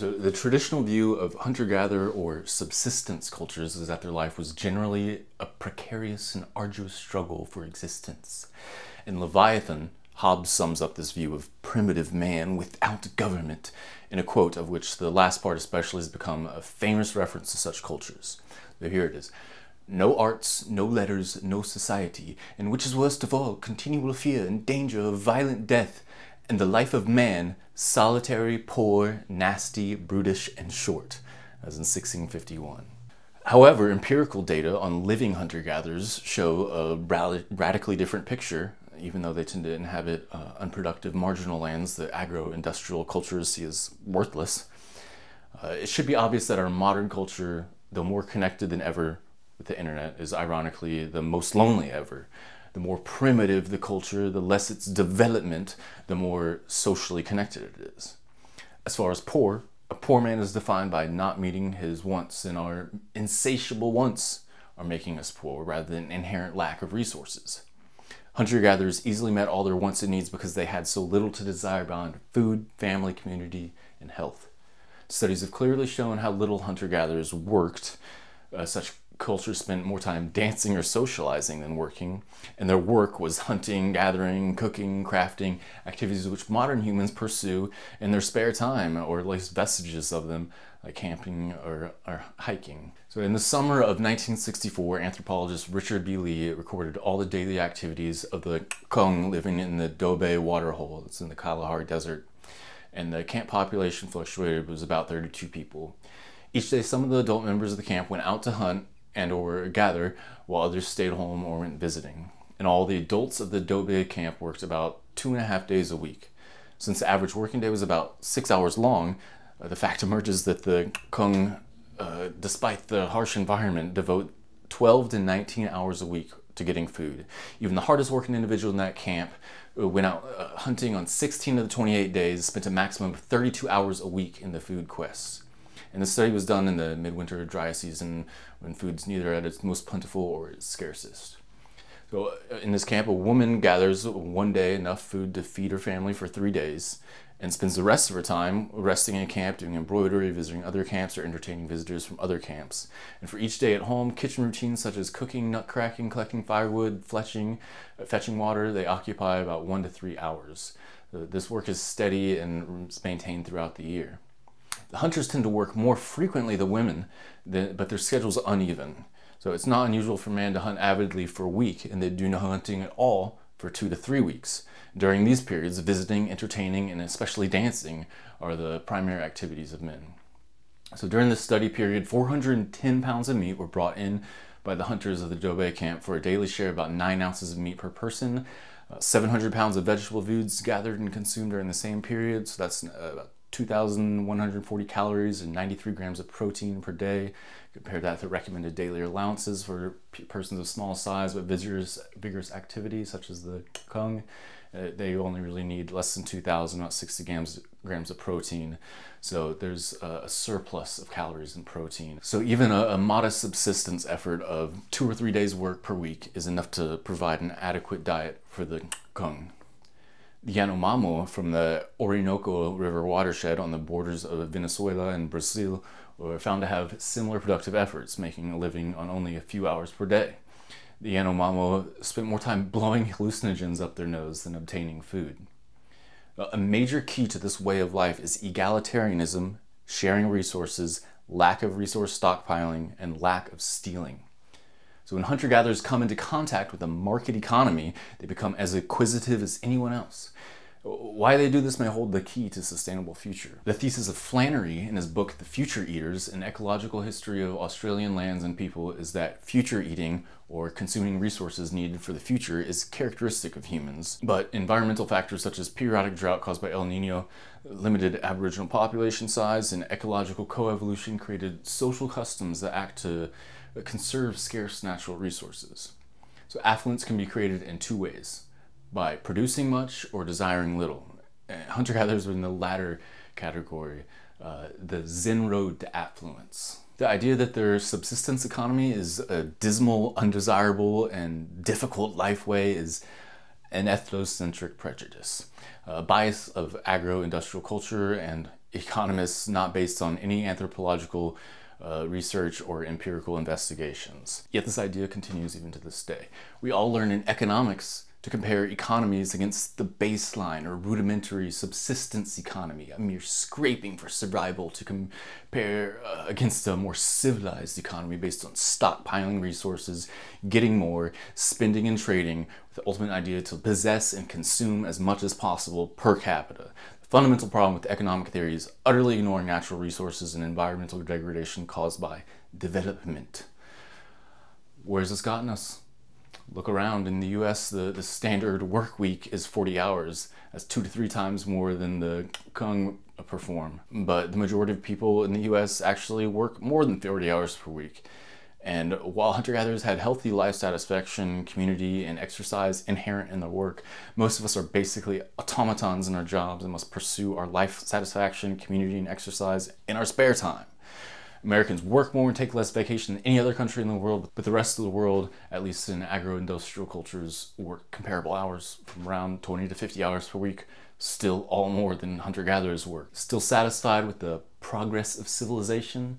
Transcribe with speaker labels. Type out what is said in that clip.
Speaker 1: So the traditional view of hunter-gatherer or subsistence cultures is that their life was generally a precarious and arduous struggle for existence. In Leviathan, Hobbes sums up this view of primitive man without government in a quote of which the last part especially has become a famous reference to such cultures. So here it is. No arts, no letters, no society, and which is worst of all, continual fear and danger of violent death, and the life of man solitary, poor, nasty, brutish, and short, as in 1651. However, empirical data on living hunter-gatherers show a radically different picture, even though they tend to inhabit uh, unproductive marginal lands that agro-industrial cultures see as worthless. Uh, it should be obvious that our modern culture, though more connected than ever with the internet, is ironically the most lonely ever the more primitive the culture, the less its development, the more socially connected it is. As far as poor, a poor man is defined by not meeting his wants, and our insatiable wants are making us poor rather than inherent lack of resources. Hunter-gatherers easily met all their wants and needs because they had so little to desire beyond food, family, community, and health. Studies have clearly shown how little hunter-gatherers worked. Uh, such culture spent more time dancing or socializing than working, and their work was hunting, gathering, cooking, crafting, activities which modern humans pursue in their spare time, or at least vestiges of them, like camping or, or hiking. So in the summer of 1964, anthropologist Richard B. Lee recorded all the daily activities of the Kung living in the Dobe waterhole that's in the Kalahari Desert. And the camp population fluctuated, was about 32 people. Each day, some of the adult members of the camp went out to hunt and or gather while others stayed home or went visiting. And all the adults of the Dobe camp worked about two and a half days a week. Since the average working day was about six hours long, uh, the fact emerges that the Kung, uh, despite the harsh environment, devote 12 to 19 hours a week to getting food. Even the hardest working individual in that camp uh, went out uh, hunting on 16 of the 28 days, spent a maximum of 32 hours a week in the food quest. And the study was done in the midwinter dry season when food's neither at its most plentiful or its scarcest. So uh, in this camp, a woman gathers one day enough food to feed her family for three days and spends the rest of her time resting in camp, doing embroidery, visiting other camps, or entertaining visitors from other camps. And for each day at home, kitchen routines such as cooking, nut cracking, collecting firewood, fletching, uh, fetching water, they occupy about one to three hours. This work is steady and maintained throughout the year. The hunters tend to work more frequently than women, but their schedule's uneven. So it's not unusual for men to hunt avidly for a week and they do no hunting at all for two to three weeks. During these periods, visiting, entertaining, and especially dancing are the primary activities of men. So during this study period, 410 pounds of meat were brought in by the hunters of the Dobe camp for a daily share of about 9 ounces of meat per person. Uh, 700 pounds of vegetable foods gathered and consumed during the same period, so that's uh, about 2,140 calories and 93 grams of protein per day. Compare that to recommended daily allowances for persons of small size but vigorous, vigorous activity, such as the Kung. Uh, they only really need less than 2,000, about 60 grams, grams of protein. So there's a, a surplus of calories and protein. So even a, a, modest subsistence effort of two or three days work per week is enough to provide an adequate diet for the Kung. The Yanomamo from the Orinoco River watershed on the borders of Venezuela and Brazil were found to have similar productive efforts, making a living on only a few hours per day. The Yanomamo spent more time blowing hallucinogens up their nose than obtaining food. A major key to this way of life is egalitarianism, sharing resources, lack of resource stockpiling, and lack of stealing. So when hunter-gatherers come into contact with a market economy, they become as acquisitive as anyone else. Why they do this may hold the key to sustainable future. The thesis of Flannery in his book The Future Eaters, An Ecological History of Australian Lands and People is that future eating, or consuming resources needed for the future, is characteristic of humans. But environmental factors such as periodic drought caused by El Nino, limited aboriginal population size, and ecological coevolution created social customs that act to conserve scarce natural resources. So affluence can be created in two ways, by producing much or desiring little. Hunter-gatherers are in the latter category, uh, the Zen road to affluence. The idea that their subsistence economy is a dismal, undesirable, and difficult life way is an ethnocentric prejudice, a bias of agro-industrial culture and economists not based on any anthropological uh, research or empirical investigations. Yet this idea continues even to this day. We all learn in economics to compare economies against the baseline or rudimentary subsistence economy, a mere scraping for survival, to compare uh, against a more civilized economy based on stockpiling resources, getting more, spending and trading, with the ultimate idea to possess and consume as much as possible per capita. The fundamental problem with economic theory is utterly ignoring natural resources and environmental degradation caused by development. Where's this gotten us? Look around in the US, the, the standard work week is 40 hours. That's two to three times more than the Kung perform. But the majority of people in the US actually work more than 40 hours per week. And while hunter gatherers had healthy life satisfaction, community, and exercise inherent in their work, most of us are basically automatons in our jobs and must pursue our life satisfaction, community, and exercise in our spare time. Americans work more and take less vacation than any other country in the world, but the rest of the world, at least in agro-industrial cultures, work comparable hours from around 20 to 50 hours per week, still all more than hunter-gatherers work. Still satisfied with the progress of civilization?